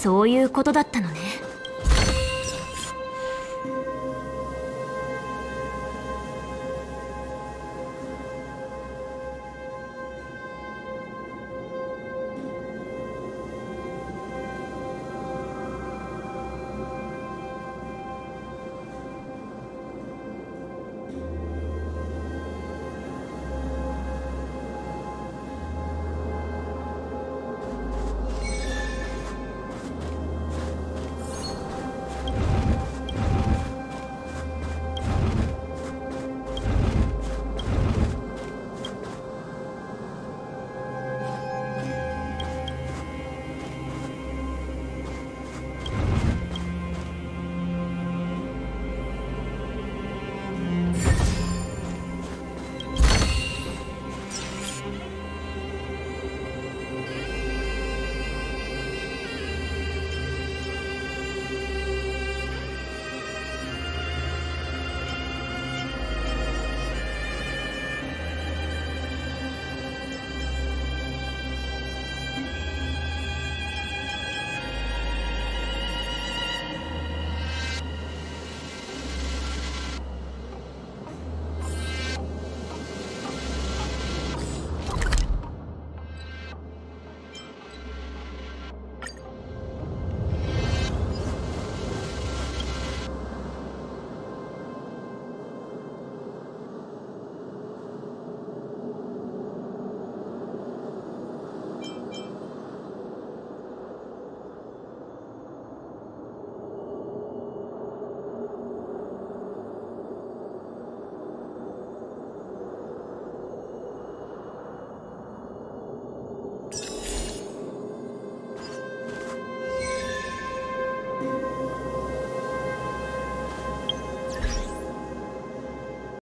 そういうことだったのね。